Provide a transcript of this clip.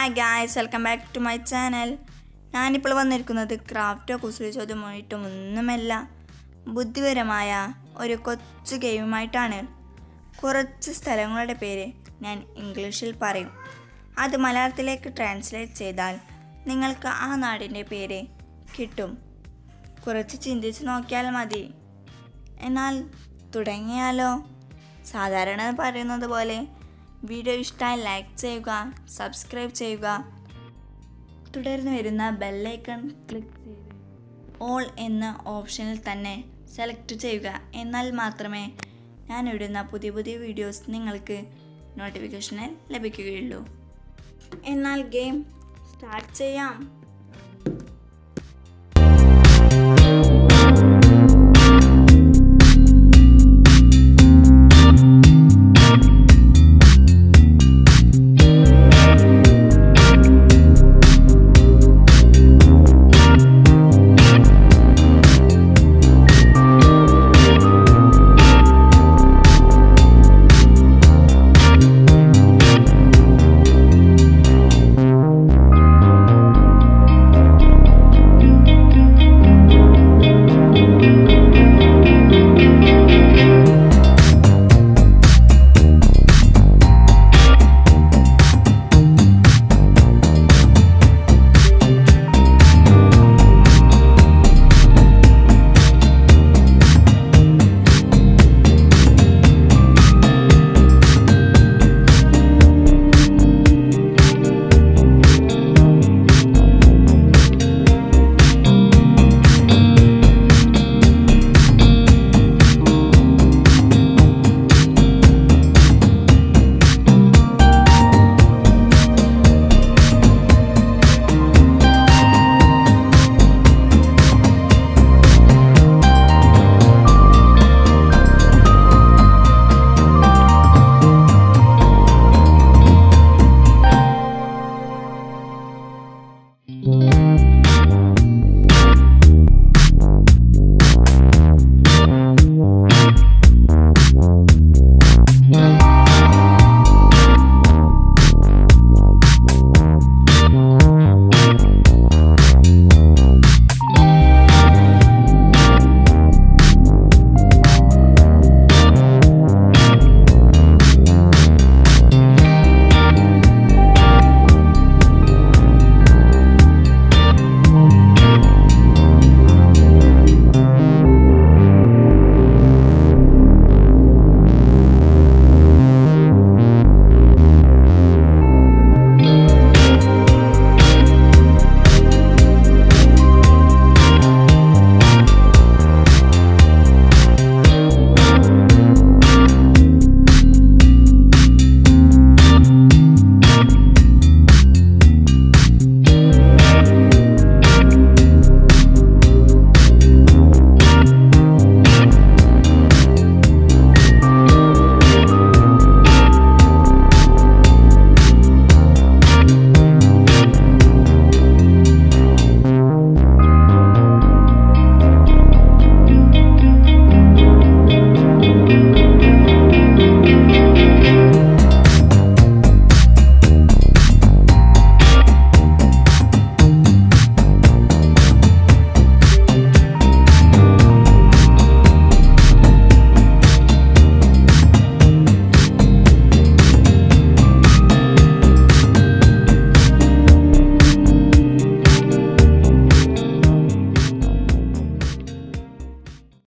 Hi guys welcome back to my channel ഞാനിപ്പോൾ വന്നിരിക്കുന്നത് ക്രാഫ്റ്റോ കുസൃതി ചോദ്യമായിട്ടും ഒന്നുമല്ല. ബുദ്ധിപരമായ ഒരു കൊച്ചു ഗെയിമുമായിട്ടാണ്. കുറച്ച് സ്ഥലങ്ങളുടെ പേര് ഞാൻ ഇംഗ്ലീഷിൽ പറയും. അത് മലയാളത്തിലേക്ക് ട്രാൻസ്ലേറ്റ് ചെയ്താൽ നിങ്ങൾക്ക് ആ നാടിന്റെ പേര് കിട്ടും. കുറച്ച് ചിന്തിച്ച് നോക്കിയാൽ മതി. എന്നാൽ തുടങ്ങിയാലോ? സാധാരണ പറയുന്നത് പോലെ വീഡിയോ ഇഷ്ടമായി ലൈക്ക് ചെയ്യുക സബ്സ്ക്രൈബ് ചെയ്യുക. തുടർന്ന് വരുന്ന ബെല്ലൈക്കൺ ക്ലിക്ക് ചെയ്ത് ഓൾ എന്ന ഓപ്ഷനിൽ തന്നെ സെലക്ട് ചെയ്യുക. എന്നാൽ മാത്രമേ ഞാൻ ഇടുന്ന പുതിയ പുതിയ വീഡിയോസ് നിങ്ങൾക്ക് നോട്ടിഫിക്കേഷനിൽ ലഭിക്കുകയുള്ളൂ. എന്നാൽ ഗെയിം സ്റ്റാർട്ട് ചെയ്യാം. Mm-hmm.